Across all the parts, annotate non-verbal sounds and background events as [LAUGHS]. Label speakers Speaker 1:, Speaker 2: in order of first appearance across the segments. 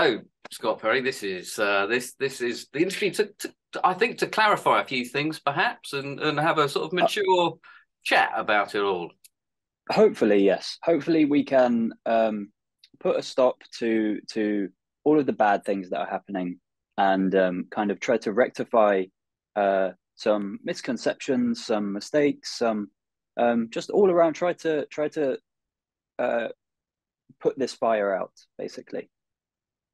Speaker 1: So, Scott Perry, this is uh, this this is the industry to, to, to, I think to clarify a few things perhaps and and have a sort of uh, mature uh, chat about it all.
Speaker 2: Hopefully, yes. Hopefully, we can um, put a stop to to all of the bad things that are happening and um, kind of try to rectify uh, some misconceptions, some mistakes, some um, just all around try to try to uh, put this fire out, basically.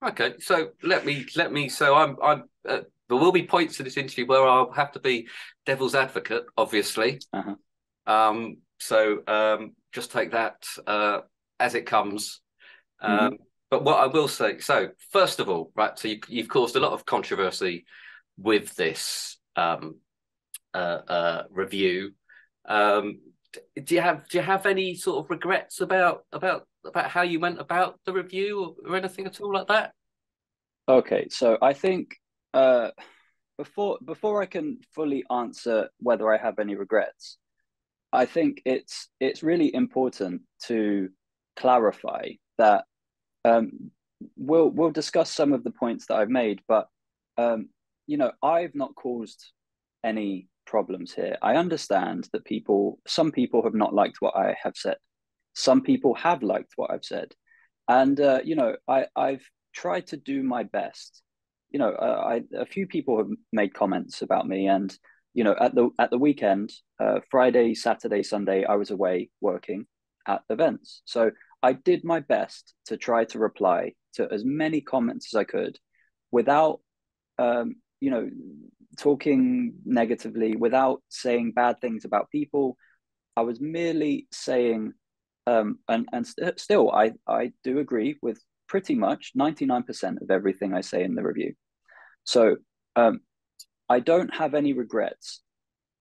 Speaker 1: Okay, so let me let me. So I'm I'm. Uh, there will be points in this interview where I'll have to be devil's advocate, obviously. Uh-huh. Um, so um, just take that uh, as it comes. Um, mm-hmm. But what I will say, so first of all, right, so you, have caused a lot of controversy with this um, uh, uh, review. Um, do you have do you have any sort of regrets about about about how you went about the review or, anything at all like that?
Speaker 2: Okay, so I think uh, before before I can fully answer whether I have any regrets, I think it's it's really important to clarify that um, we'll we'll discuss some of the points that I've made, but um, you know I've not caused any problems here. I understand that people, some people have not liked what I have said. Some people have liked what I've said, and uh, you know I I've tried to do my best. You know, uh, I a few people have made comments about me, and you know at the at the weekend uh, friday saturday sunday i was away working at events. So i did my best to try to reply to as many comments as i could without um, you know talking negatively without saying bad things about people. I was merely saying um, and and st- still i i do agree with pretty much 99% of everything i say in the review so um, I don't have any regrets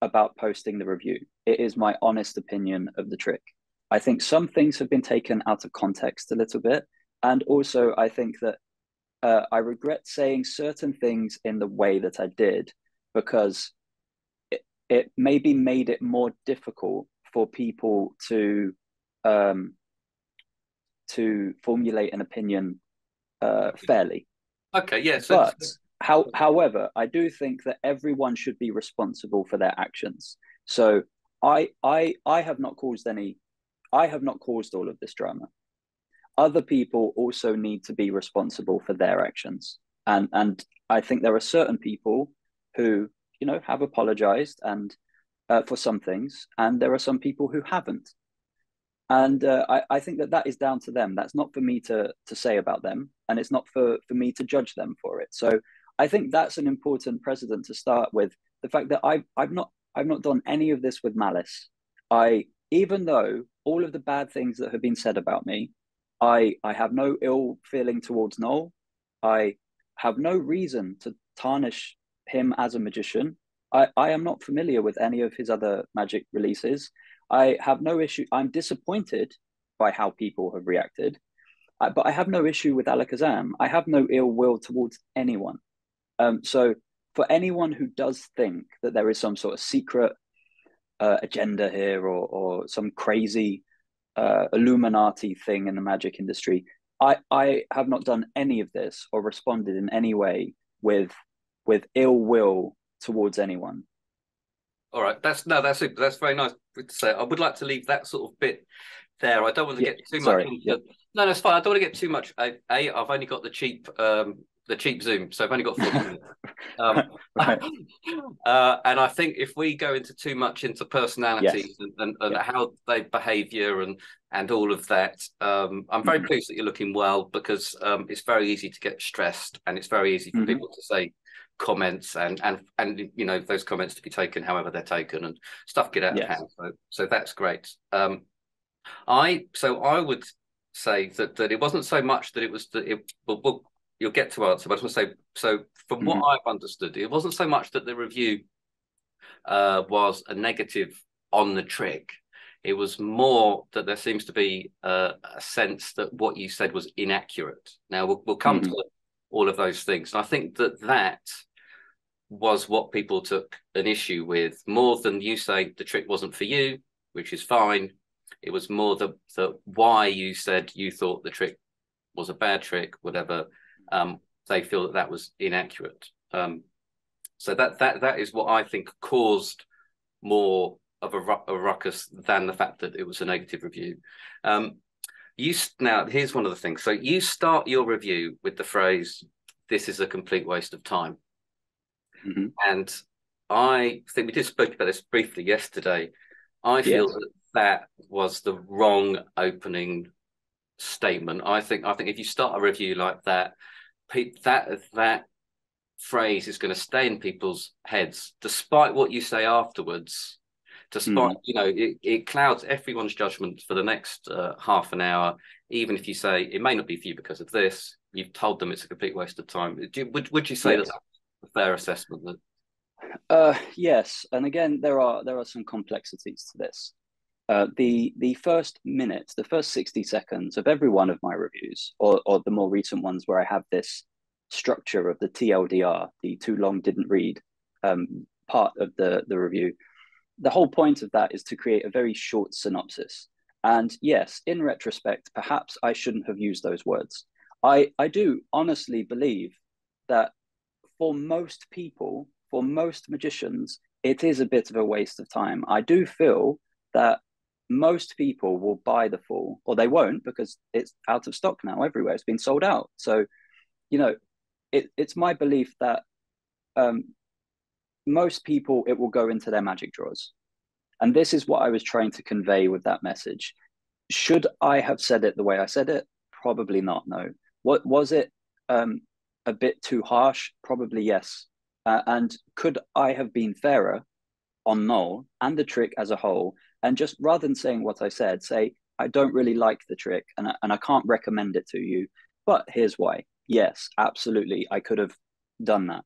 Speaker 2: about posting the review. It is my honest opinion of the trick. I think some things have been taken out of context a little bit. And also, I think that uh, I regret saying certain things in the way that I did because it, it maybe made it more difficult for people to um, to formulate an opinion uh, fairly.
Speaker 1: Okay, yes.
Speaker 2: Yeah, so but how, however, I do think that everyone should be responsible for their actions. So I, I, I have not caused any. I have not caused all of this drama. Other people also need to be responsible for their actions, and and I think there are certain people who you know have apologized and uh, for some things, and there are some people who haven't. And uh, I, I think that that is down to them. That's not for me to to say about them, and it's not for for me to judge them for it. So I think that's an important precedent to start with. The fact that I've I've not I've not done any of this with malice. I even though all of the bad things that have been said about me, I I have no ill feeling towards Noel. I have no reason to tarnish him as a magician. I, I am not familiar with any of his other magic releases. I have no issue. I'm disappointed by how people have reacted, uh, but I have no issue with Alakazam. I have no ill will towards anyone. Um, so for anyone who does think that there is some sort of secret uh, agenda here or, or some crazy uh, Illuminati thing in the magic industry, I, I have not done any of this or responded in any way with with ill will towards anyone.
Speaker 1: All right, that's no, that's it. That's very nice to say. I would like to leave that sort of bit there. I don't want to yeah, get too sorry, much. Into, yeah. No, that's fine. I don't want to get too much. A, a I've only got the cheap um, the cheap Zoom, so I've only got four [LAUGHS] um, [LAUGHS] right. [LAUGHS] uh, and I think if we go into too much into personalities yes. and, and, and yeah. how they behaviour and and all of that, um, I'm very mm-hmm. pleased that you're looking well because um, it's very easy to get stressed and it's very easy for mm-hmm. people to say comments and and and you know those comments to be taken however they're taken and stuff get out yes. of hand. So so that's great. Um, I so I would say that that it wasn't so much that it was that it well, you'll get to answer, but I just want to say so from mm-hmm. what I've understood, it wasn't so much that the review uh, was a negative on the trick. It was more that there seems to be a, a sense that what you said was inaccurate. Now we'll, we'll come mm-hmm. to all of those things, and I think that that was what people took an issue with more than you say the trick wasn't for you, which is fine. It was more the the why you said you thought the trick was a bad trick, whatever um, they feel that that was inaccurate. Um, so that that that is what I think caused more of a, a ruckus than the fact that it was a negative review. Um, you now here's one of the things. So you start your review with the phrase, "This is a complete waste of time," mm-hmm. and I think we did spoke about this briefly yesterday. I feel yes. that that was the wrong opening statement. I think I think if you start a review like that, that that phrase is going to stay in people's heads, despite what you say afterwards. Despite mm. you know, it, it clouds everyone's judgment for the next uh, half an hour. Even if you say it may not be for you because of this, you've told them it's a complete waste of time. You, would would you say yes. that's a fair assessment? That...
Speaker 2: Uh, yes, and again, there are there are some complexities to this. Uh, the the first minute, the first sixty seconds of every one of my reviews, or or the more recent ones where I have this structure of the TLDR, the too long didn't read um, part of the the review. The whole point of that is to create a very short synopsis. And yes, in retrospect, perhaps I shouldn't have used those words. I I do honestly believe that for most people, for most magicians, it is a bit of a waste of time. I do feel that most people will buy the Fall, or they won't because it's out of stock now everywhere. It's been sold out. So, you know, it, it's my belief that um, most people it will go into their magic drawers, and this is what I was trying to convey with that message. Should I have said it the way I said it? Probably not. No. What was it? Um, a bit too harsh? Probably yes. Uh, and could I have been fairer on Noel and the trick as a whole and just rather than saying what I said, say, I don't really like the trick and, and I can't recommend it to you, but here's why. Yes, absolutely. I could have done that.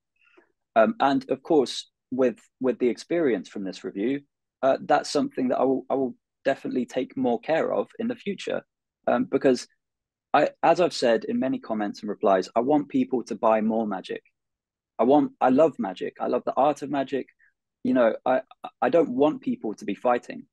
Speaker 2: Um, and of course, with with the experience from this review, uh, that's something that I will I will definitely take more care of in the future, um, because I, as I've said in many comments and replies, I want people to buy more magic. I want I love magic. I love the art of magic. You know, I I don't want people to be fighting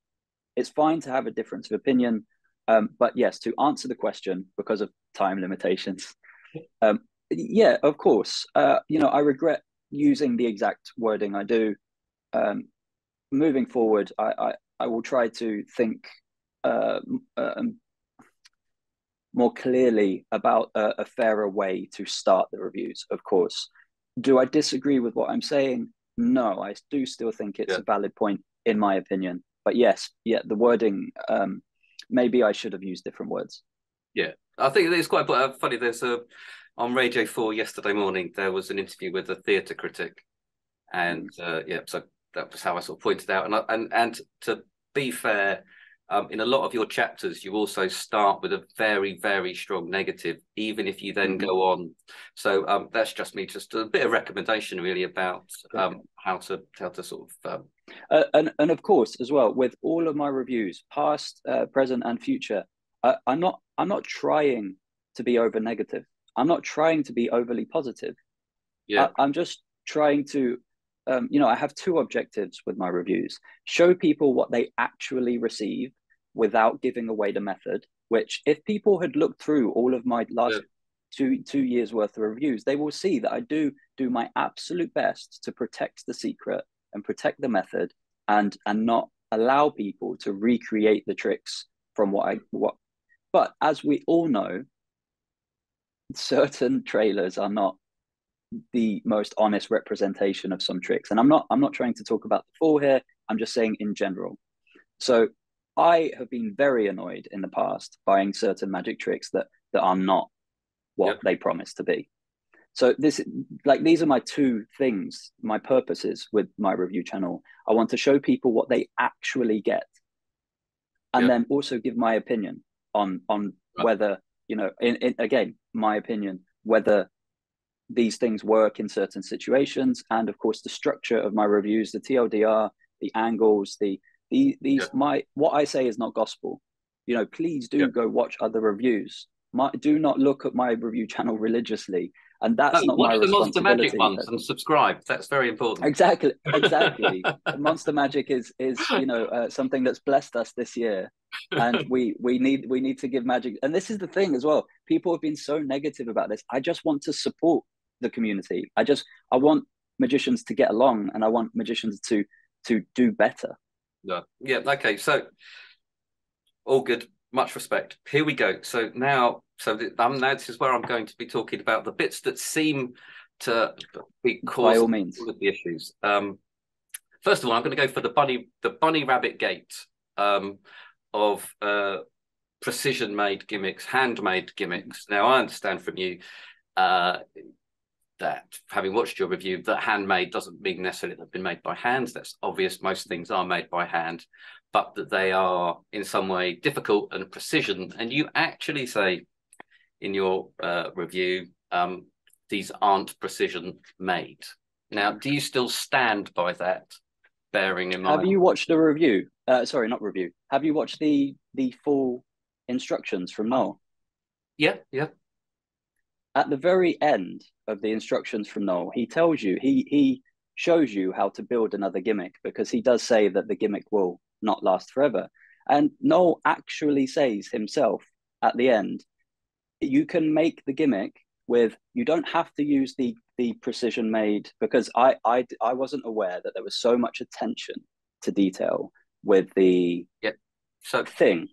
Speaker 2: it's fine to have a difference of opinion. Um, but yes, to answer the question because of time limitations, [LAUGHS] um, yeah, of course. Uh, you know, I regret using the exact wording I do. Um, moving forward, I, I, I will try to think uh, uh, more clearly about a, a, fairer way to start the reviews. Of course, do I disagree with what I'm saying? No, I do still think it's yeah. a valid point in my opinion but yes, yeah, the wording. Um, maybe I should have used different words.
Speaker 1: Yeah, I think it's quite uh, funny. There's a on Radio Four yesterday morning. There was an interview with a theatre critic, and uh, yeah, so that was how I sort of pointed out. And and and to be fair, um, in a lot of your chapters, you also start with a very, very strong negative, even if you then mm-hmm. go on. So um, that's just me, just a bit of recommendation, really, about um, how to how to sort of. Um,
Speaker 2: uh, and and of course, as well, with all of my reviews, past, uh, present, and future, I'm not I'm not trying to be over negative. I'm not trying to be overly positive. Yeah. I, I'm just trying to um, you know, I have two objectives with my reviews show people what they actually receive without giving away the method. Which, if people had looked through all of my last yeah. two two years worth of reviews, they will see that I do do my absolute best to protect the secret and protect the method, and and not allow people to recreate the tricks from what I what. But as we all know, certain trailers are not the most honest representation of some tricks. And I'm not I'm not trying to talk about the fall here. I'm just saying in general. So I have been very annoyed in the past buying certain magic tricks that that are not what yep. they promise to be. So this like these are my two things, my purposes with my review channel. I want to show people what they actually get. And yep. then also give my opinion on on right. whether, you know, in, in again, my opinion, whether these things work in certain situations and of course the structure of my reviews the tldr the angles the, the these yeah. my what i say is not gospel you know please do yeah. go watch other reviews my, do not look at my review channel [LAUGHS] religiously and that's no, not
Speaker 1: watch
Speaker 2: my
Speaker 1: the Monster Magic ones and subscribe. That's very important.
Speaker 2: Exactly, [LAUGHS] exactly. Monster Magic is is you know uh, something that's blessed us this year, and we we need we need to give magic. And this is the thing as well. People have been so negative about this. I just want to support the community. I just I want magicians to get along, and I want magicians to to do better.
Speaker 1: Yeah, yeah. Okay, so all good. Much respect. Here we go. So now, so um, now this is where I'm going to be talking about the bits that seem to be causing all means. all of the issues. Um, first of all, I'm going to go for the bunny, the bunny rabbit gate um, of uh, precision made gimmicks, handmade gimmicks. Now, I understand from you uh, that having watched your review, that handmade doesn't mean necessarily they've been made by hands. That's obvious. Most things are made by hand but that they are in some way difficult and precision. And you actually say in your uh, review, um, these aren't precision made. Now, do you still stand by that? Bearing in mind,
Speaker 2: have you watched the review? Uh, sorry, not review. Have you watched the the full instructions from Noel?
Speaker 1: Yeah, yeah.
Speaker 2: At the very end of the instructions from Noel, he tells you he he shows you how to build another gimmick because he does say that the gimmick will not last forever. And Noel actually says himself at the end, you can make the gimmick with you don't have to use the the precision made because I I I wasn't aware that there was so much attention to detail with the
Speaker 1: yeah. so
Speaker 2: thing.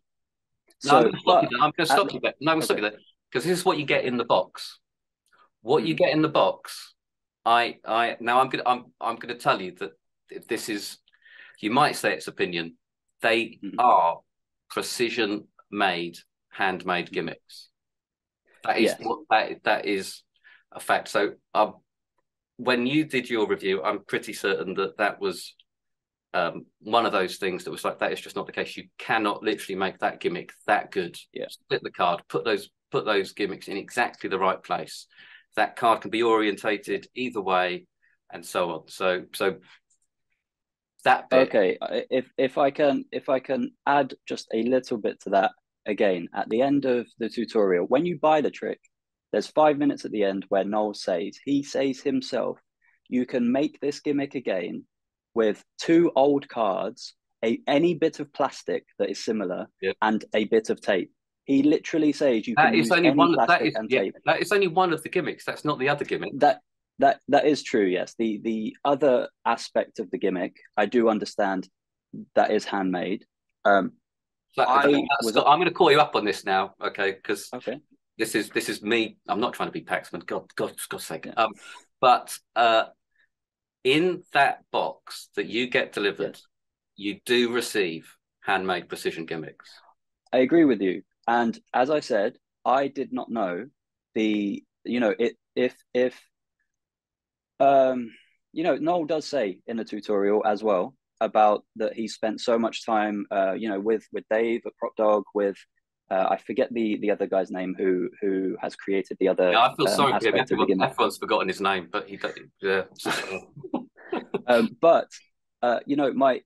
Speaker 1: No, so, I'm going to stop you there. I'm going to stop you there. No, I'm going to stop you there because this is what you get in the box. What you hmm. get in the box, I I now I'm going to I'm I'm going to tell you that this is you might say it's opinion. They mm-hmm. are precision made, handmade gimmicks. That is that that is a fact. So um, when you did your review, I'm pretty certain that that was um, one of those things that was like that is just not the case. You cannot literally make that gimmick that good.
Speaker 2: Yeah.
Speaker 1: Split the card, put those put those gimmicks in exactly the right place. That card can be orientated either way, and so on. So so that bit.
Speaker 2: Okay, if if I can if I can add just a little bit to that again at the end of the tutorial, when you buy the trick, there's five minutes at the end where Noel says he says himself, you can make this gimmick again with two old cards, a any bit of plastic that is similar,
Speaker 1: yep.
Speaker 2: and a bit of tape. He literally says you that can use only any one. That is yeah,
Speaker 1: that is only one of the gimmicks. That's not the other gimmick.
Speaker 2: That that that is true. Yes, the the other aspect of the gimmick, I do understand that is handmade. Um,
Speaker 1: I I'm going to call you up on this now, okay? Because
Speaker 2: okay.
Speaker 1: this is this is me. I'm not trying to be Paxman. God, God, God's sake. Yeah. Um, but uh, in that box that you get delivered, yes. you do receive handmade precision gimmicks.
Speaker 2: I agree with you. And as I said, I did not know the you know it if if um, you know, Noel does say in the tutorial as well about that he spent so much time, uh, you know, with with Dave at Prop Dog, with uh, I forget the the other guy's name who who has created the other.
Speaker 1: Yeah, I feel um, sorry for him. Everyone, everyone's forgotten his name, but he yeah. [LAUGHS]
Speaker 2: um, but uh, you know, my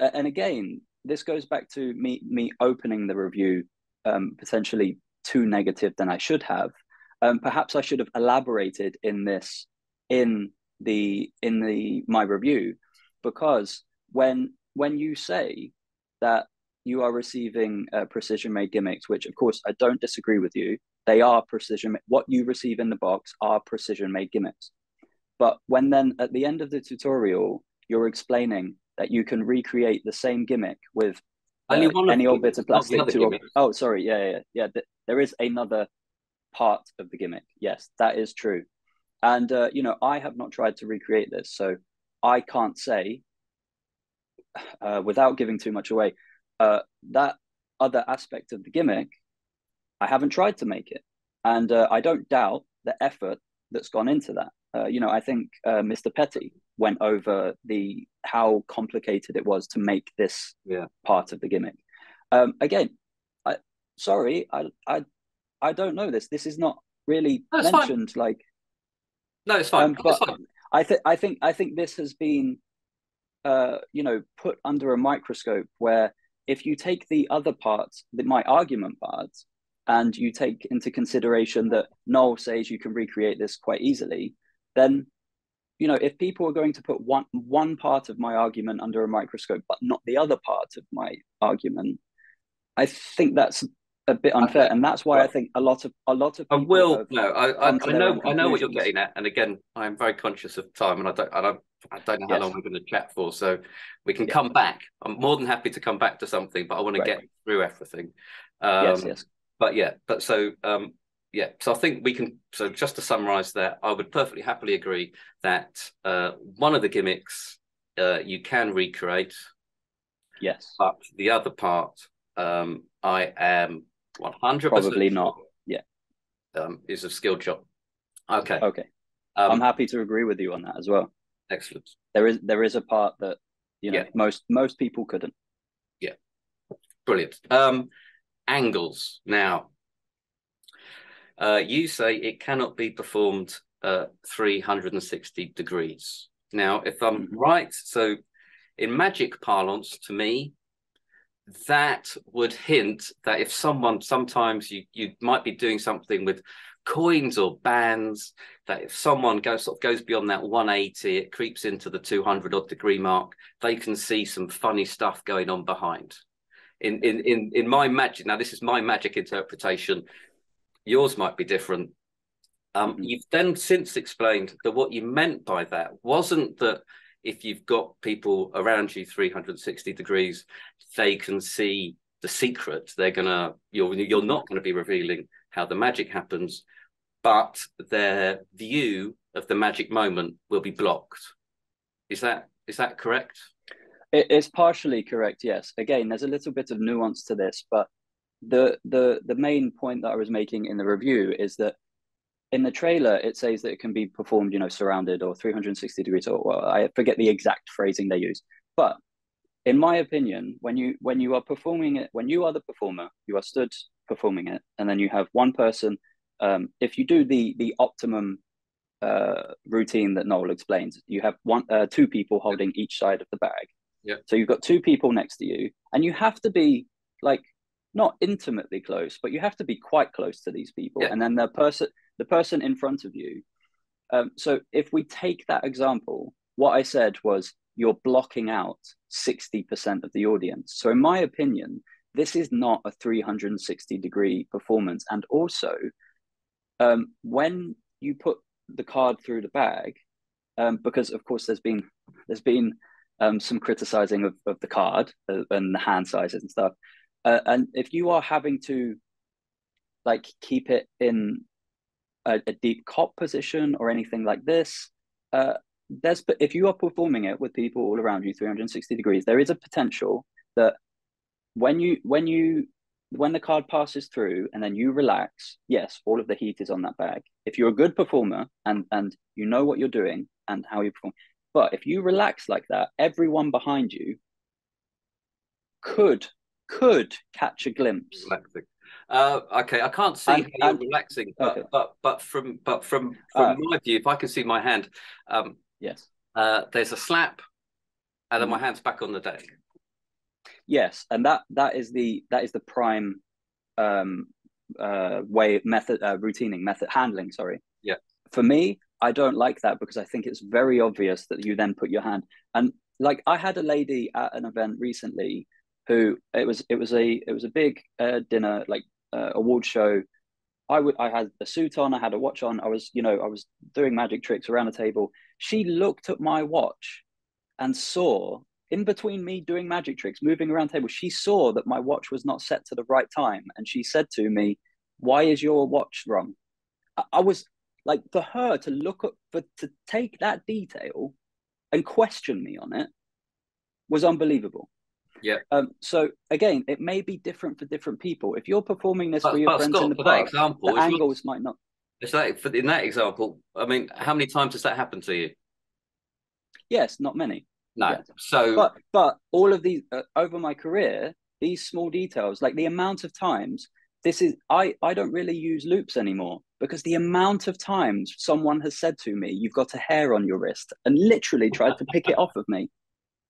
Speaker 2: and again, this goes back to me me opening the review um, potentially too negative than I should have. Um, perhaps I should have elaborated in this in the in the my review because when when you say that you are receiving uh, precision made gimmicks which of course i don't disagree with you they are precision what you receive in the box are precision made gimmicks. But when then at the end of the tutorial you're explaining that you can recreate the same gimmick with uh, any old bit of plastic to oh sorry. Yeah yeah. Yeah th- there is another part of the gimmick. Yes that is true. And uh, you know, I have not tried to recreate this, so I can't say uh, without giving too much away uh, that other aspect of the gimmick. I haven't tried to make it, and uh, I don't doubt the effort that's gone into that. Uh, you know, I think uh, Mr. Petty went over the how complicated it was to make this
Speaker 1: yeah.
Speaker 2: part of the gimmick. Um, again, I sorry, I I I don't know this. This is not really That's mentioned. Fine. Like
Speaker 1: no, it's fine. Um, but it's fine.
Speaker 2: I think I think I think this has been, uh, you know, put under a microscope where if you take the other parts, the, my argument parts, and you take into consideration that Noel says you can recreate this quite easily, then you know if people are going to put one one part of my argument under a microscope but not the other part of my argument, I think that's a bit unfair, and that's why I think a lot of a lot of
Speaker 1: I will no, I I, I know I know what you're getting at, and again, I'm very conscious of time, and I don't I don't I don't know how yes. long we're going to chat for, so we can yeah. come back. I'm more than happy to come back to something, but I want to get through everything. Um, yes, yes. But yeah, but so um, yeah, so I think we can. So just to summarise that, I would perfectly happily agree that uh, one of the gimmicks uh, you can recreate.
Speaker 2: Yes.
Speaker 1: But the other part, um, I am one hundred
Speaker 2: probably not. Yeah.
Speaker 1: Um, is a skill job. Okay.
Speaker 2: Okay. Um, I'm happy to agree with you on that as well.
Speaker 1: Excellent.
Speaker 2: There is there is a part that you know yeah. most most people couldn't.
Speaker 1: Yeah. Brilliant. Um, angles now. Uh, you say it cannot be performed uh, 360 degrees. Now, if I'm mm-hmm. right, so in magic parlance, to me, that would hint that if someone sometimes you you might be doing something with coins or bands that if someone goes sort of goes beyond that 180 it creeps into the 200 odd degree mark they can see some funny stuff going on behind in in in, in my magic now this is my magic interpretation yours might be different um, mm-hmm. you've then since explained that what you meant by that wasn't that if you've got people around you 360 degrees, they can see the secret. They're gonna you're you're not going to be revealing how the magic happens, but their view of the magic moment will be blocked. Is that is that correct?
Speaker 2: It is partially correct. Yes. Again, there's a little bit of nuance to this, but the the the main point that I was making in the review is that in the trailer it says that it can be performed you know surrounded or 360 degrees or well, i forget the exact phrasing they use but in my opinion when you when you are performing it when you are the performer you are stood performing it and then you have one person um, if you do the the optimum uh, routine that Noel explains you have one uh, two people holding each side of the bag
Speaker 1: yeah
Speaker 2: so you've got two people next to you and you have to be like not intimately close, but you have to be quite close to these people. Yeah. And then the person, the person in front of you. Um, so if we take that example, what I said was you're blocking out 60% of the audience. So in my opinion, this is not a 360 degree performance. And also, um, when you put the card through the bag, um, because of course there's been there's been um, some criticizing of, of the card uh, and the hand sizes and stuff. Uh, and if you are having to like keep it in a, a deep cop position or anything like this, uh, there's if you are performing it with people all around you 360 degrees, there is a potential that when you when you when the card passes through and then you relax, yes, all of the heat is on that bag. If you're a good performer and and you know what you're doing and how you perform, but if you relax like that, everyone behind you could could catch a glimpse.
Speaker 1: Uh, okay, I can't see and, how you're relaxing, but, okay. but but from but from from uh, my view, if I can see my hand, um,
Speaker 2: yes,
Speaker 1: uh, there's a slap, and then my mm. hand's back on the deck.
Speaker 2: Yes, and that that is the that is the prime um, uh, way method uh, routining method handling. Sorry.
Speaker 1: Yeah.
Speaker 2: For me, I don't like that because I think it's very obvious that you then put your hand and like I had a lady at an event recently who it was it was a it was a big uh, dinner like uh, award show. I would I had a suit on, I had a watch on. I was you know I was doing magic tricks around the table. She looked at my watch and saw in between me doing magic tricks, moving around the table, she saw that my watch was not set to the right time, and she said to me, "Why is your watch wrong?" I, I was like, for her to look at for to take that detail and question me on it was unbelievable.
Speaker 1: Yeah.
Speaker 2: Um, so again, it may be different for different people. If you're performing this but, for your friends Scott, in the park, example, the angles might not.
Speaker 1: It's like for, in that example. I mean, how many times has that happened to you?
Speaker 2: Yes, not many.
Speaker 1: No. So,
Speaker 2: but but all of these uh, over my career, these small details, like the amount of times this is, I I don't really use loops anymore because the amount of times someone has said to me, "You've got a hair on your wrist," and literally tried to pick it off of me.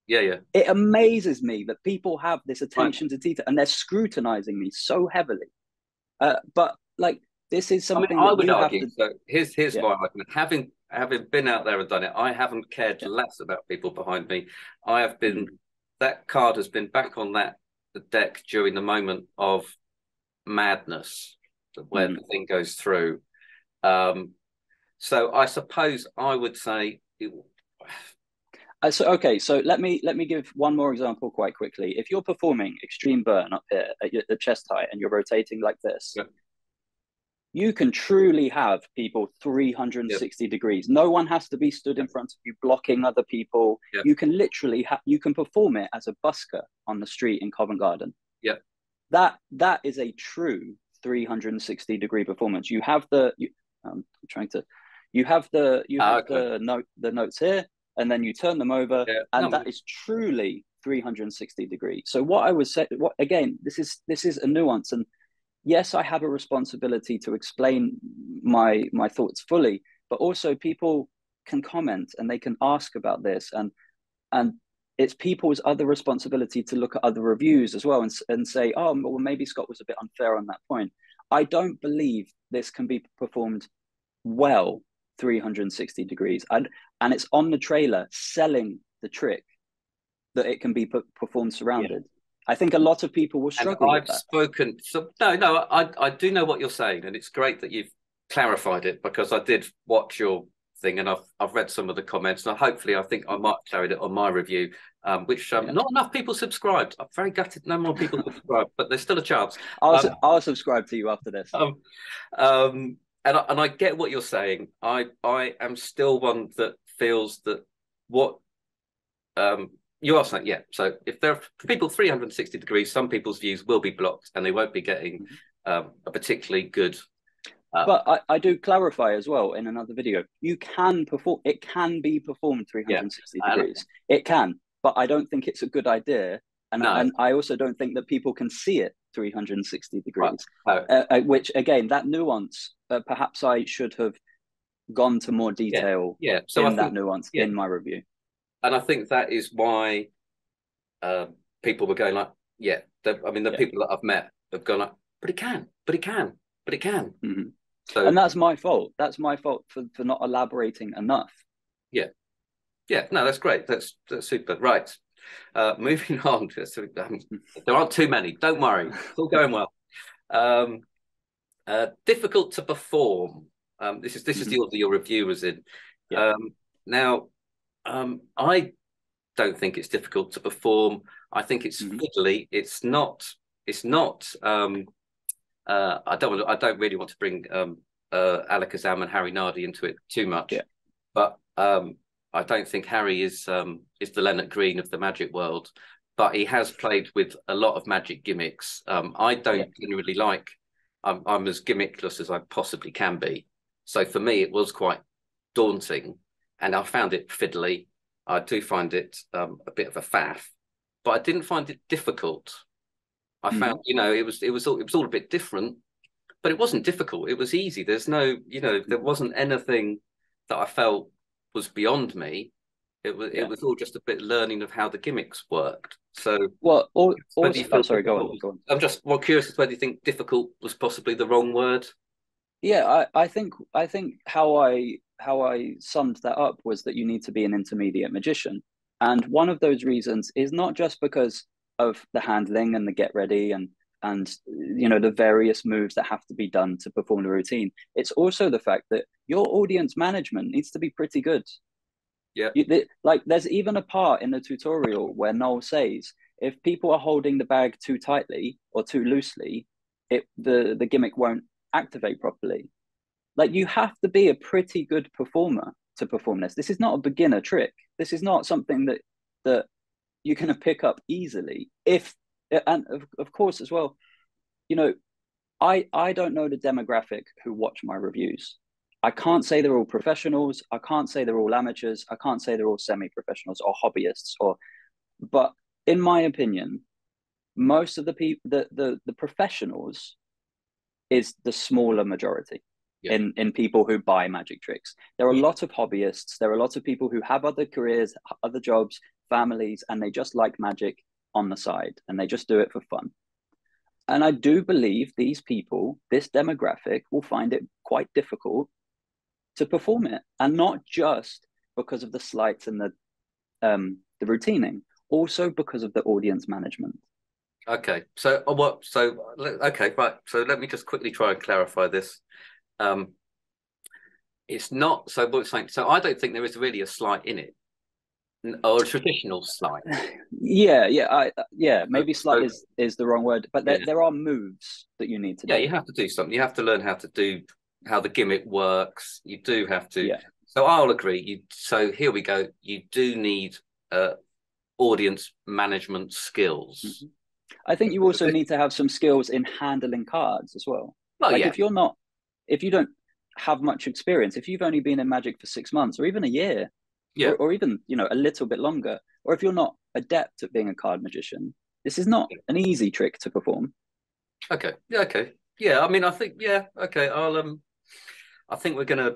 Speaker 1: Yeah, yeah.
Speaker 2: It amazes me that people have this attention right. to detail and they're scrutinizing me so heavily. Uh, but like this is something
Speaker 1: I, mean, I would argue. To... So here's here's yeah. my argument. Having having been out there and done it, I haven't cared yeah. less about people behind me. I have been mm-hmm. that card has been back on that the deck during the moment of madness when mm. the thing goes through. Um, so I suppose I would say. It...
Speaker 2: Uh, so okay, so let me let me give one more example quite quickly. If you're performing extreme burn up here at your, the chest height and you're rotating like this, yeah. you can truly have people 360 degrees. No one has to be stood in front of you blocking other people. You can literally have you can perform it as a busker on the street in Covent Garden.
Speaker 1: Yeah,
Speaker 2: that that is a true 360 degree performance. You have the you, I'm trying to you have the you ah, have okay. the note the notes here and then you turn them over yeah. and no, that is truly 360 degrees. So what I was say, what again this is this is a nuance and yes I have a responsibility to explain my my thoughts fully but also people can comment and they can ask about this and and it's people's other responsibility to look at other reviews as well and, and say, oh, well, maybe Scott was a bit unfair on that point. I don't believe this can be performed well 360 degrees. And, and it's on the trailer selling the trick that it can be performed surrounded. Yeah. I think a lot of people will struggle.
Speaker 1: And I've spoken. So no, no, I I do know what you're saying, and it's great that you've clarified it because I did watch your thing, and I've I've read some of the comments, and hopefully I think I might have carried it on my review, um, which um, yeah. not enough people subscribed. I'm very gutted, no more people subscribe, but there's still a chance.
Speaker 2: I'll um, I'll subscribe to you after this.
Speaker 1: Um, um, and I, and I get what you're saying. I I am still one that feels that what um you are saying, yeah. So if there are people 360 degrees, some people's views will be blocked and they won't be getting mm-hmm. um, a particularly good
Speaker 2: uh, but I, I do clarify as well in another video. You can perform. It can be performed 360 yeah, degrees. It can, but I don't think it's a good idea. And, no. and I also don't think that people can see it 360 degrees. Right. Uh, uh, which again, that nuance. Uh, perhaps I should have gone to more detail.
Speaker 1: Yeah. yeah.
Speaker 2: So in that nuance yeah. in my review.
Speaker 1: And I think that is why uh, people were going like, yeah. I mean, the yeah. people that I've met have gone like, but it can, but it can, but it can.
Speaker 2: Mm-hmm. So, and that's my fault. That's my fault for, for not elaborating enough.
Speaker 1: Yeah. Yeah. No, that's great. That's that's super. Right. Uh, [LAUGHS] moving on. Um, there aren't too many. Don't worry. It's all going well. Um, uh, difficult to perform. Um, this is this is the mm-hmm. order your review was in. Yeah. Um, now, um, I don't think it's difficult to perform. I think it's mm-hmm. fiddly. It's not. It's not. Um, uh, I don't want to, I don't really want to bring um, uh, Alakazam and Harry Nardi into it too much,
Speaker 2: yeah.
Speaker 1: but um, I don't think Harry is um, is the Lennart Green of the Magic world. But he has played with a lot of Magic gimmicks. Um, I don't yeah. generally like. I'm, I'm as gimmickless as I possibly can be. So for me, it was quite daunting, and I found it fiddly. I do find it um, a bit of a faff, but I didn't find it difficult. I mm. found, you know, it was it was all it was all a bit different, but it wasn't difficult. It was easy. There's no, you know, there wasn't anything that I felt was beyond me. It was yeah. it was all just a bit learning of how the gimmicks worked. So
Speaker 2: well, or, also, oh, sorry, go on, go on.
Speaker 1: I'm just more curious as whether you think difficult was possibly the wrong word.
Speaker 2: Yeah, I, I think I think how I how I summed that up was that you need to be an intermediate magician. And one of those reasons is not just because of the handling and the get ready and and you know the various moves that have to be done to perform the routine. It's also the fact that your audience management needs to be pretty good.
Speaker 1: Yeah.
Speaker 2: You, like there's even a part in the tutorial where noel says if people are holding the bag too tightly or too loosely it the the gimmick won't activate properly. Like you have to be a pretty good performer to perform this. This is not a beginner trick. This is not something that that you're going to pick up easily if and of, of course as well you know i i don't know the demographic who watch my reviews. I can't say they're all professionals. I can't say they're all amateurs. I can't say they're all semi-professionals or hobbyists or but in my opinion most of the people the, the the professionals is the smaller majority yeah. in in people who buy magic tricks. There are a lot of hobbyists. There are a lot of people who have other careers other jobs families and they just like magic on the side and they just do it for fun. and I do believe these people, this demographic, will find it quite difficult to perform it, and not just because of the sleights and the um, the routining, also because of the audience management.
Speaker 1: Okay, so uh, what? So okay, right. So let me just quickly try and clarify this. Um, it's not so. What saying? So I don't think there is really a sleight in it, or a traditional sleight.
Speaker 2: Yeah, yeah, I uh, yeah. Maybe so, is is the wrong word, but there yeah. there are moves that you need to.
Speaker 1: Yeah,
Speaker 2: do.
Speaker 1: you have to do something. You have to learn how to do how the gimmick works. You do have to.
Speaker 2: Yeah.
Speaker 1: So I'll agree. You so here we go. You do need uh, audience management skills.
Speaker 2: Mm-hmm. I think you also need to have some skills in handling cards as well.
Speaker 1: well
Speaker 2: like
Speaker 1: yeah.
Speaker 2: if you're not, if you don't have much experience, if you've only been in Magic for six months or even a year,
Speaker 1: yeah,
Speaker 2: or, or even you know a little bit longer, or if you're not adept at being a card magician, this is not an easy trick to perform.
Speaker 1: Okay. Yeah. Okay. Yeah. I mean, I think yeah. Okay. I'll um. I think we're gonna.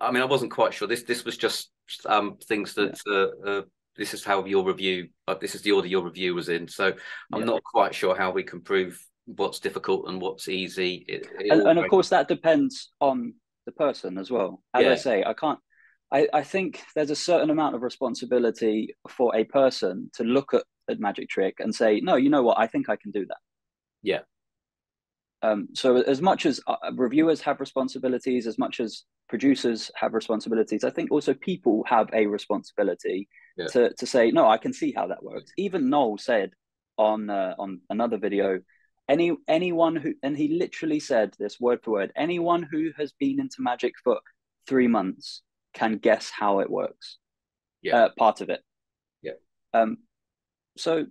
Speaker 1: I mean, I wasn't quite sure. This this was just um things that yeah. uh, uh, this is how your review, uh, this is the order your review was in. So I'm yeah. not quite sure how we can prove what's difficult and what's easy. It,
Speaker 2: it and, and, of course, that depends on the person as well. As yeah. I say, I can't. I, I think there's a certain amount of responsibility for a person to look at a magic trick and say, no, you know what, I think I can do that.
Speaker 1: Yeah.
Speaker 2: Um, so as much as uh, reviewers have responsibilities, as much as producers have responsibilities, I think also people have a responsibility yeah. to to say, no, I can see how that works. Even Noel said on uh, on another video, any anyone who and he literally said this word for word, anyone who has been into magic for three months can guess how it works.
Speaker 1: Yeah,
Speaker 2: uh, part of it.
Speaker 1: Yeah.
Speaker 2: Um. So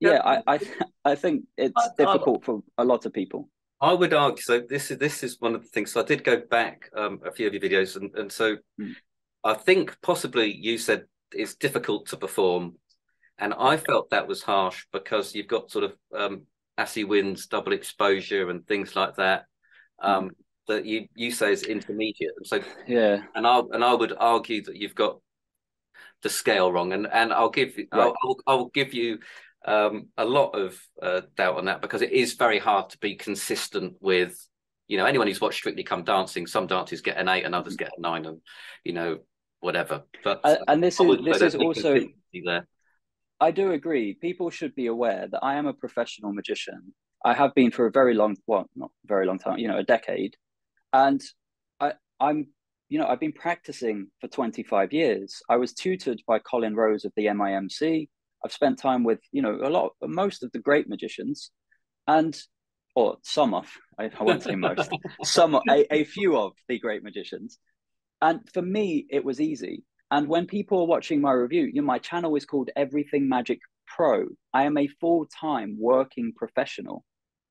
Speaker 2: yeah, I I, [LAUGHS] I think it's I, difficult I, for a lot of people.
Speaker 1: I would argue so. This is this is one of the things. So I did go back um, a few of your videos, and and so mm. I think possibly you said it's difficult to perform, and I felt that was harsh because you've got sort of um, Asi Wind's, double exposure, and things like that. Um, mm. That you you say is intermediate, so
Speaker 2: yeah,
Speaker 1: and I and I would argue that you've got the scale wrong, and and I'll give right. I'll, I'll, I'll give you um, a lot of uh, doubt on that because it is very hard to be consistent with you know anyone who's watched Strictly Come Dancing. Some dances get an eight and others get a nine, and you know whatever. But
Speaker 2: uh, and this is this is also there. I do agree. People should be aware that I am a professional magician. I have been for a very long, well, not very long time, you know, a decade, and I I'm you know I've been practicing for 25 years. I was tutored by Colin Rose of the MIMC. I've spent time with you know a lot, most of the great magicians, and or some of I, I won't say most, [LAUGHS] some a, a few of the great magicians, and for me it was easy. And when people are watching my review, you know, my channel is called Everything Magic Pro. I am a full time working professional.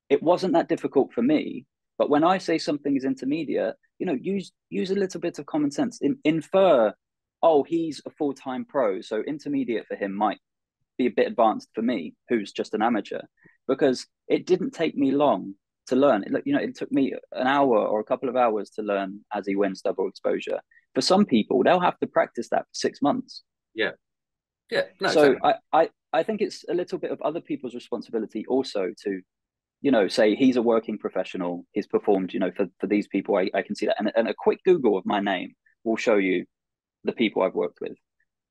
Speaker 2: It wasn't that difficult for me, but when I say something is intermediate, you know, use use a little bit of common sense. In, infer, oh, he's a full time pro, so intermediate for him might be a bit advanced for me, who's just an amateur, because it didn't take me long to learn. It, you know, it took me an hour or a couple of hours to learn Asi Wind's double exposure. For some people, they'll have to practice that for six months.
Speaker 1: Yeah, yeah. No,
Speaker 2: so exactly. I, I, I think it's a little bit of other people's responsibility also to, you know, say he's a working professional. He's performed, you know, for for these people. I, I can see that, and, and a quick Google of my name will show you the people I've worked with.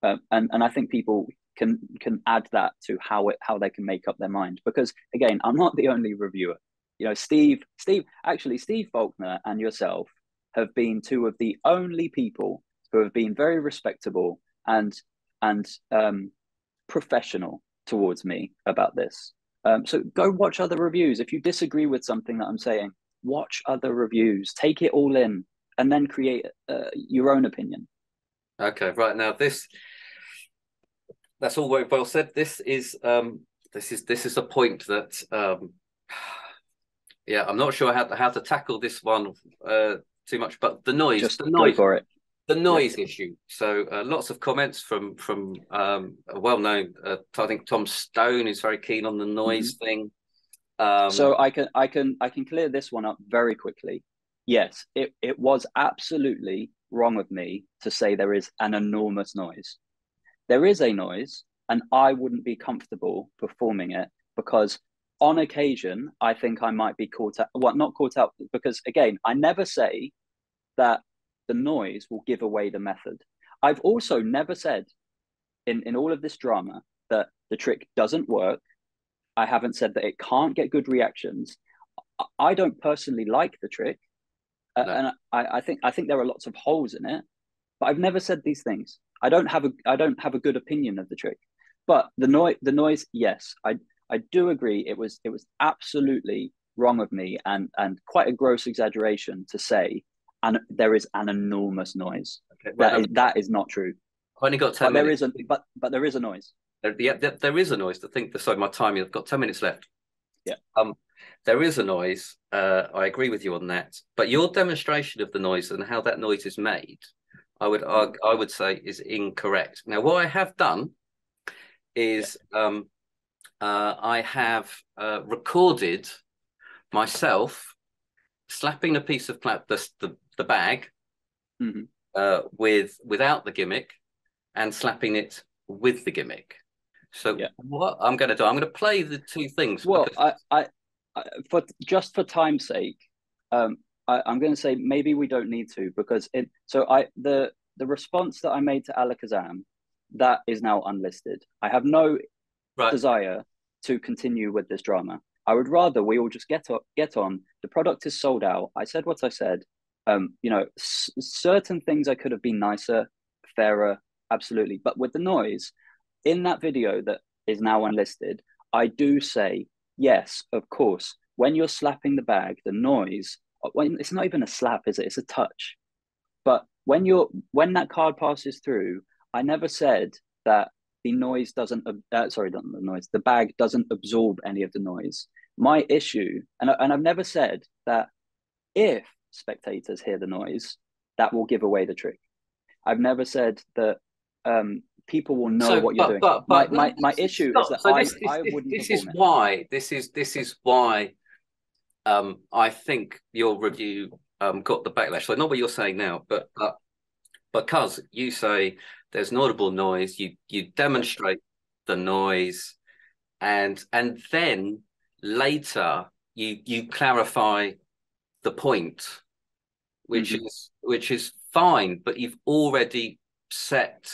Speaker 2: Um, and and I think people can can add that to how it how they can make up their mind because again i'm not the only reviewer you know steve steve actually steve faulkner and yourself have been two of the only people who have been very respectable and and um, professional towards me about this um, so go watch other reviews if you disagree with something that i'm saying watch other reviews take it all in and then create uh, your own opinion
Speaker 1: okay right now this that's all very well said. This is um, this is this is a point that um, [SIGHS] yeah, I'm not sure how to, how to tackle this one uh, too much, but the noise,
Speaker 2: Just
Speaker 1: the noise
Speaker 2: for it.
Speaker 1: The noise issue. So uh, lots of comments from from um, a well-known. Uh, I think Tom Stone is very keen on the noise mm-hmm. thing.
Speaker 2: Um, so I can I can I can clear this one up very quickly. Yes, it it was absolutely wrong of me to say there is an enormous noise there is a noise and I wouldn't be comfortable performing it because on occasion, I think I might be caught out. Well, not caught out because again, I never say that the noise will give away the method. I've also never said in, in all of this drama that the trick doesn't work. I haven't said that it can't get good reactions. I don't personally like the trick, uh, and I, I think I think there are lots of holes in it. But I've never said these things. I don't have a I don't have a good opinion of the trick. But the noise the noise, yes, I I do agree. It was it was absolutely wrong of me and and quite a gross exaggeration to say and there is an enormous noise. Okay, well, that, is, that is not true.
Speaker 1: I've only got ten.
Speaker 2: But there is a but but there is a noise.
Speaker 1: There, yeah, there, there is a noise. To think. Sorry, my time. I've got ten minutes left.
Speaker 2: Yeah.
Speaker 1: Um, there is a noise. Uh, I agree with you on that. But your demonstration of the noise and how that noise is made, I would I, I would say is incorrect. Now, what I have done is yeah. um, uh, I have uh, recorded myself slapping a piece of pla- the, the, the bag
Speaker 2: mm-hmm.
Speaker 1: uh, with without the gimmick and slapping it with the gimmick. So yeah. what I'm going to do, I'm going to play the two things.
Speaker 2: Well, because... I, I, I, for just for time's sake, um, I, am going to say maybe we don't need to because it. So I the the response that I made to Alakazam that is now unlisted. I have no right. desire to continue with this drama. I would rather we all just get up, get on. The product is sold out. I said what I said. Um, you know, s- certain things I could have been nicer, fairer, absolutely. But with the noise in that video that is now unlisted, I do say yes, of course. When you're slapping the bag, the noise. Uh, when it's not even a slap, is it? It's a touch. But when you're when that card passes through, I never said that the noise doesn't. Uh, sorry, not the noise. The bag doesn't absorb any of the noise. My issue, and and I've never said that if spectators hear the noise, that will give away the trick. I've never said that um, people will know so, what you're but, doing. But, but, my, my, my issue is that so I, this, this, I wouldn't.
Speaker 1: This is why. This is this is why. Um, I think your review um, got the backlash. So not what you're saying now, but but because you say there's an audible noise, you you demonstrate the noise, and and then later you you clarify the point, which mm-hmm. is which is fine, but you've already set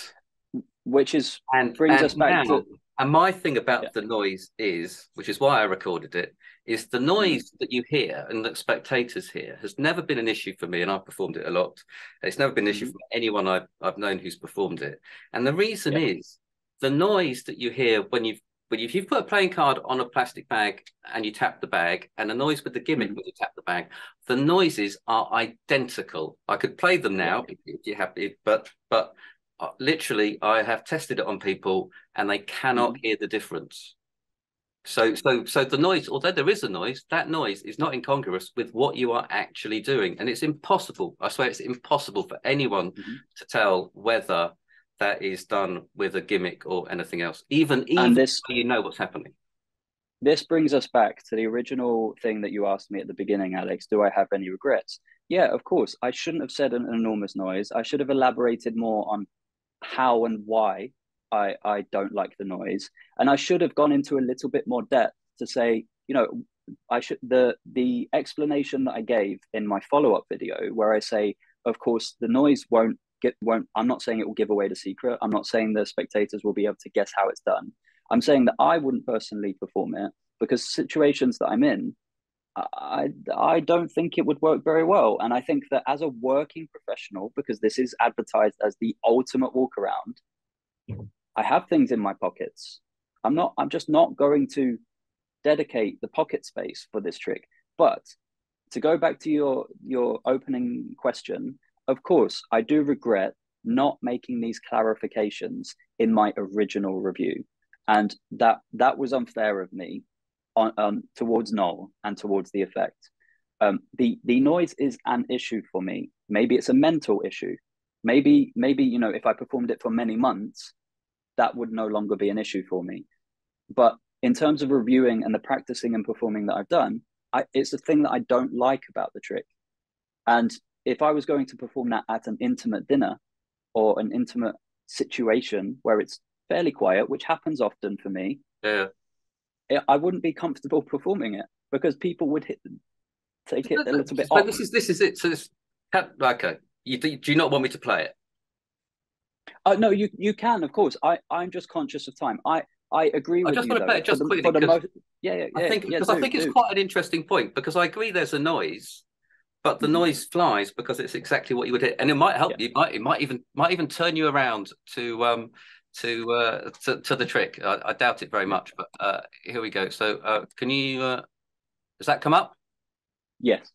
Speaker 2: which is and brings and us back now, to
Speaker 1: and my thing about yeah. the noise is, which is why I recorded it, is the noise mm. that you hear and that spectators hear has never been an issue for me, and I've performed it a lot. It's never been an issue mm. for anyone I've I've known who's performed it. And the reason yeah. is the noise that you hear when you've when if you've put a playing card on a plastic bag and you tap the bag, and the noise with the gimmick mm. when you tap the bag, the noises are identical. I could play them now if, if you have, but but uh, literally I have tested it on people and they cannot mm. hear the difference. So so so the noise, although there is a noise, that noise is not incongruous with what you are actually doing. And it's impossible, I swear it's impossible for anyone mm-hmm. to tell whether that is done with a gimmick or anything else, even even this, you know what's happening.
Speaker 2: This brings us back to the original thing that you asked me at the beginning, Alex. Do I have any regrets? Yeah, of course. I shouldn't have said an enormous noise. I should have elaborated more on how and why I, I don't like the noise. And I should have gone into a little bit more depth to say, you know, I should the the explanation that I gave in my follow-up video where I say, of course, the noise won't get won't I'm not saying it will give away the secret. I'm not saying the spectators will be able to guess how it's done. I'm saying that I wouldn't personally perform it because situations that I'm in, I, I don't think it would work very well. And I think that as a working professional, because this is advertised as the ultimate walk around, mm-hmm. I have things in my pockets. I'm not, I'm just not going to dedicate the pocket space for this trick. But to go back to your your opening question, of course, I do regret not making these clarifications in my original review. And that that was unfair of me on, um, towards Noel and towards the effect. Um, the the noise is an issue for me. Maybe it's a mental issue. Maybe maybe you know if I performed it for many months, that would no longer be an issue for me. But in terms of reviewing and the practicing and performing that I've done, I, it's a thing that I don't like about the trick. And if I was going to perform that at an intimate dinner or an intimate situation where it's fairly quiet, which happens often for me,
Speaker 1: yeah
Speaker 2: I wouldn't be comfortable performing it because people would hit, take it a little bit.
Speaker 1: But off. this is this is it. So this, okay. You do, do you not want me to play it?
Speaker 2: Uh, no, you you can, of course. I I'm just conscious of time. I I agree with you.
Speaker 1: I just
Speaker 2: you.
Speaker 1: want to play it just
Speaker 2: for
Speaker 1: quickly. The,
Speaker 2: most, yeah, yeah,
Speaker 1: I think
Speaker 2: because
Speaker 1: yeah, I think it's do. quite an interesting point because I agree there's a noise, but the noise flies because it's exactly what you would hit, and it might help yeah. you. Might it might even might even turn you around to um to uh to, to the trick. I, I doubt it very much, but uh here we go. So uh can you uh does that come up?
Speaker 2: Yes.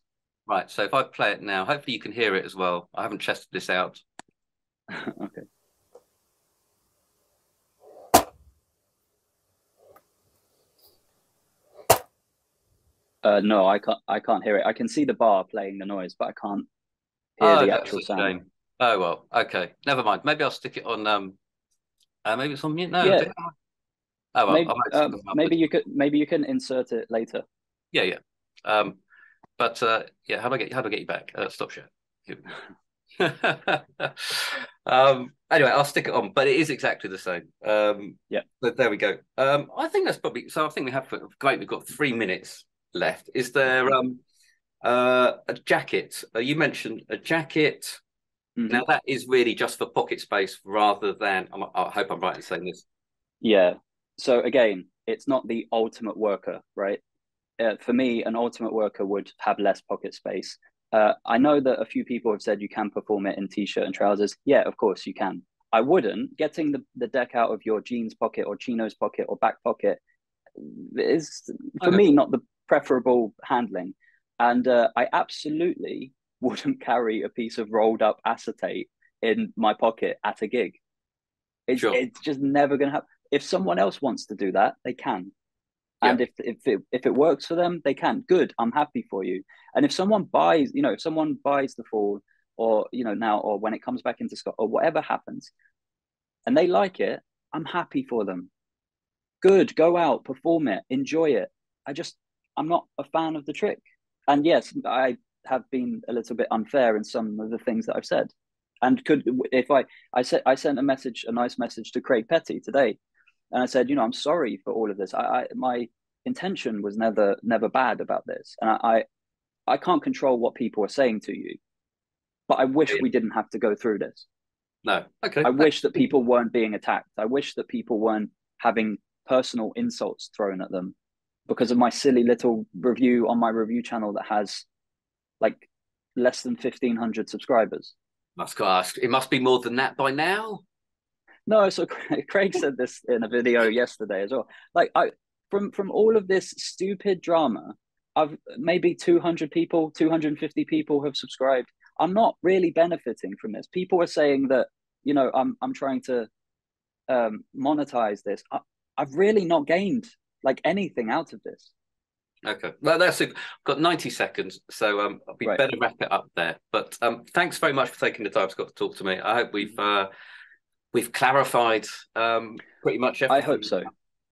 Speaker 1: Right. So if I play it now, hopefully you can hear it as well. I haven't tested this out. [LAUGHS]
Speaker 2: okay. Uh, no, I can't. I can't hear it. I can see the bar playing the noise, but I can't hear oh, the actual sound. Shame.
Speaker 1: Oh well, okay, never mind. Maybe I'll stick it on. Um, uh, maybe it's on mute. No, yeah.
Speaker 2: Oh well, maybe, um, maybe you could. Maybe you can insert it later.
Speaker 1: Yeah, yeah. Um, but uh, yeah, how do I get how do I get you back? Uh, stop share. [LAUGHS] um, anyway, I'll stick it on, but it is exactly the same. Um,
Speaker 2: yeah.
Speaker 1: But there we go. Um, I think that's probably so. I think we have great. We've got three minutes left. Is there um uh, a jacket? Uh, you mentioned a jacket. Mm-hmm. Now that is really just for pocket space rather than. I hope I'm right in saying this.
Speaker 2: Yeah. So again, it's not the ultimate worker, right? Uh, for me, an ultimate worker would have less pocket space. Uh, I know that a few people have said you can perform it in t-shirt and trousers. Yeah, of course you can. I wouldn't. Getting the, the deck out of your jeans pocket or chinos pocket or back pocket is for me not the preferable handling. And uh, I absolutely [LAUGHS] wouldn't carry a piece of rolled up acetate in my pocket at a gig. It's, sure. it's just never going to happen. If someone else wants to do that, they can. Yeah. And if if it, if it works for them, they can. Good. I'm happy for you. And if someone buys, you know, if someone buys the fall, or you know now, or when it comes back into Scott, or whatever happens, and they like it, I'm happy for them. Good. Go out, perform it, enjoy it. I just I'm not a fan of the trick. And yes, I have been a little bit unfair in some of the things that I've said. And could if I I said I sent a message, a nice message to Craig Petty today, and I said, you know, I'm sorry for all of this. I, I my intention was never never bad about this, and I, I I can't control what people are saying to you, but I wish we didn't have to go through this.
Speaker 1: No, okay.
Speaker 2: I wish that people weren't being attacked. I wish that people weren't having personal insults thrown at them because of my silly little review on my review channel that has like less than 1500 subscribers.
Speaker 1: Must ask it must be more than that by now?
Speaker 2: No so [LAUGHS] craig said this in a video yesterday as well. Like i from from all of this stupid drama i've maybe 200 people 250 people have subscribed. I'm not really benefiting from this. People are saying that you know i'm i'm trying to um monetize this. I, i've really not gained like anything out of this.
Speaker 1: Okay, well that's it. Got ninety seconds, so um, we right. better wrap it up there. But um, thanks very much for taking the time, Scott, to talk to me. I hope we've uh, we've clarified um pretty much. Everything.
Speaker 2: I hope so.